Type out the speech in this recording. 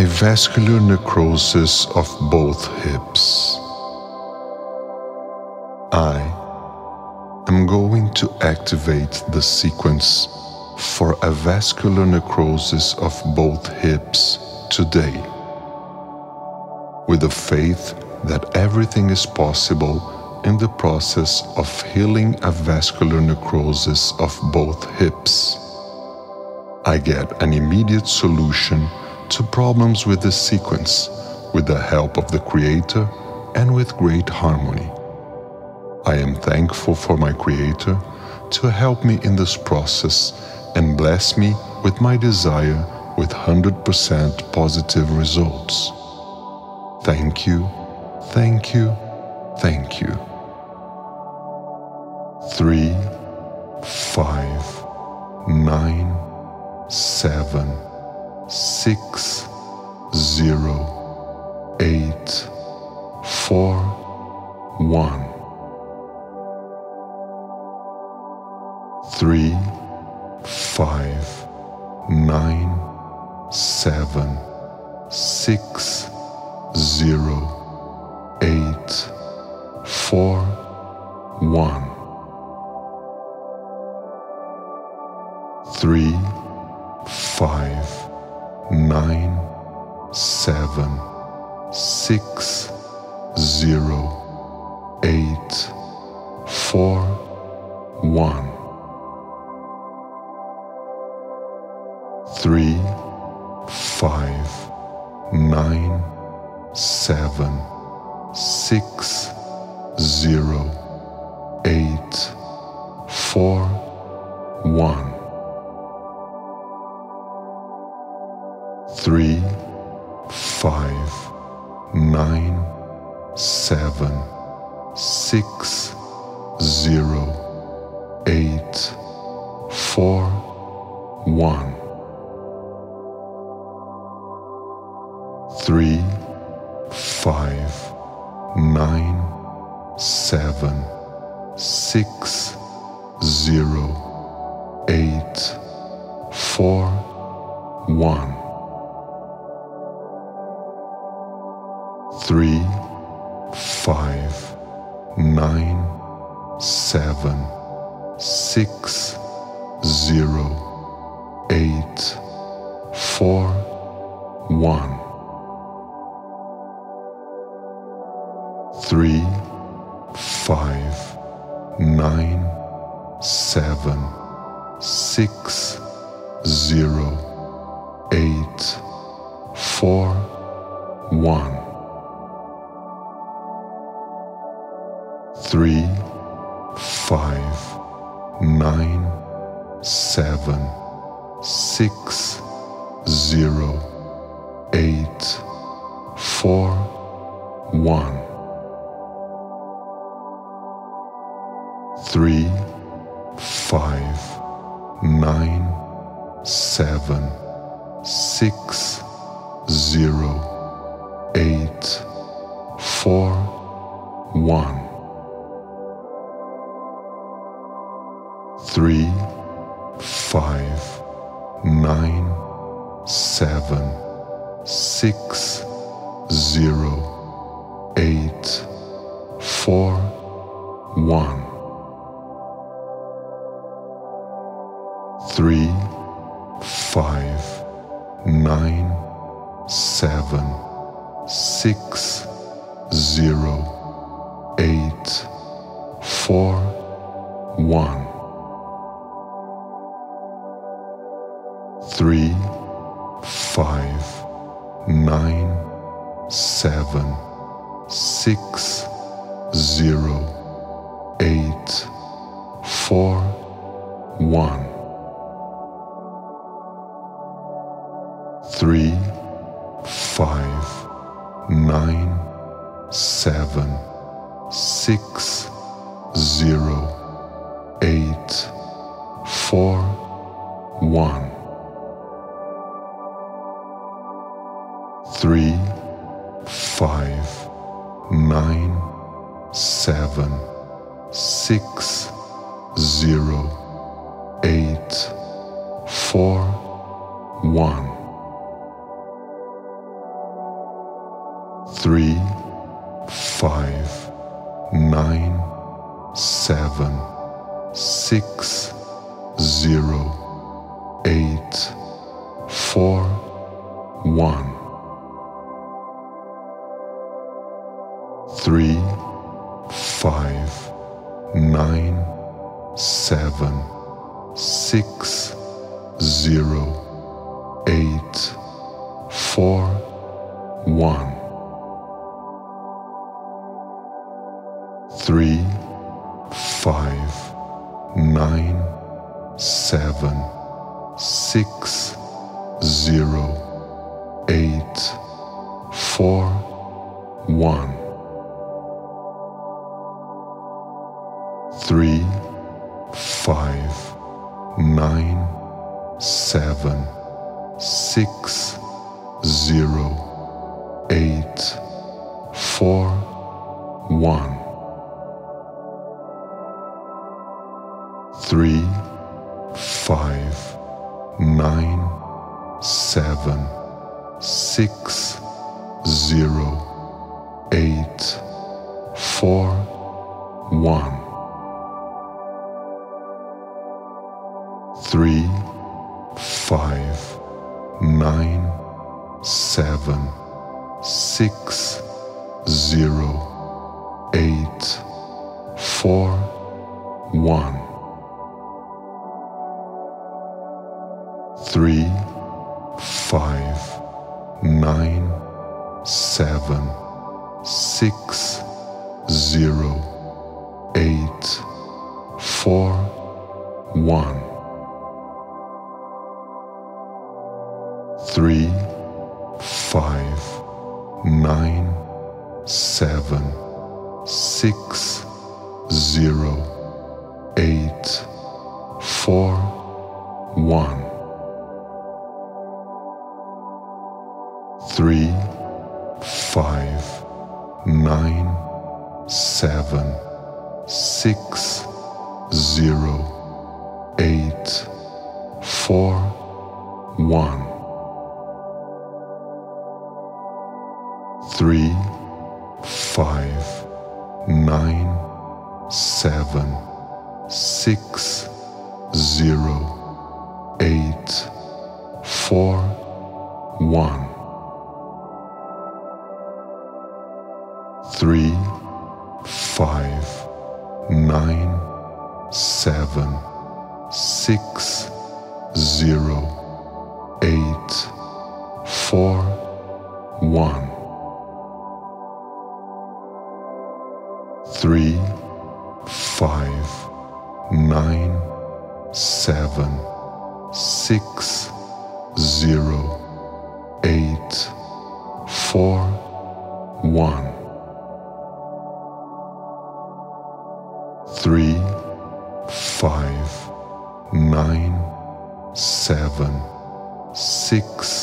avascular necrosis of both hips. I am going to activate the sequence for avascular necrosis of both hips today. With the faith that everything is possible in the process of healing avascular necrosis of both hips. I get an immediate solution to problems with this sequence with the help of the Creator and with great harmony. I am thankful for my Creator to help me in this process and bless me with my desire with 100% positive results. Thank you, thank you, thank you. Three, five, nine, seven, six, zero, eight, four, one. Three, five, nine, seven, six, zero, eight, four, one. Four, one. Three, five, nine, seven, six, zero, eight, four, one. Four, one. Three, five, nine, seven, six, zero, eight, four, one. Three, five, nine, seven, six, zero, eight, four, one. Three, five, nine, seven, six, zero, eight, four, one. Three, one. Three, five, nine, seven, six, zero, eight, four, one. Three, five, nine, seven, one. Three, five, nine, seven, six, zero, eight, four, one. Three, five, nine, seven, six, zero, one. Three, five, nine, seven, six, zero, eight, four, one. Three, five, nine, three, five, nine, seven, six, zero, eight, four, one. Three, five, nine, seven, six, zero, three five nine seven six zero eight four one. Three five nine seven six zero eight four one three five nine seven six zero eight four one. Three five nine seven six three five nine seven six zero eight four one. Three five nine seven six zero eight four one three five nine seven six zero eight four one. Three five nine seven six zero eight four one three five nine seven six zero eight four one. Three five nine seven six three five nine seven six